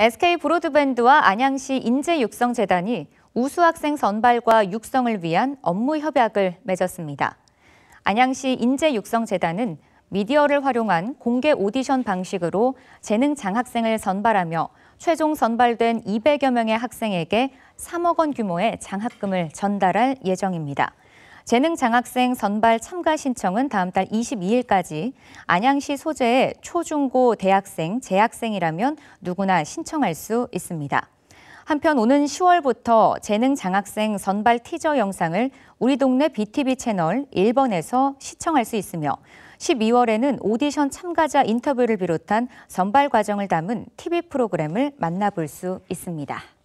SK 브로드밴드와 안양시 인재육성재단이 우수학생 선발과 육성을 위한 업무 협약을 맺었습니다. 안양시 인재육성재단은 미디어를 활용한 공개 오디션 방식으로 재능 장학생을 선발하며 최종 선발된 200여 명의 학생에게 3억 원 규모의 장학금을 전달할 예정입니다. 재능 장학생 선발 참가 신청은 다음 달 22일까지 안양시 소재의 초중고 대학생, 재학생이라면 누구나 신청할 수 있습니다. 한편 오는 10월부터 재능 장학생 선발 티저 영상을 우리 동네 BTV 채널 1번에서 시청할 수 있으며 12월에는 오디션 참가자 인터뷰를 비롯한 선발 과정을 담은 TV 프로그램을 만나볼 수 있습니다.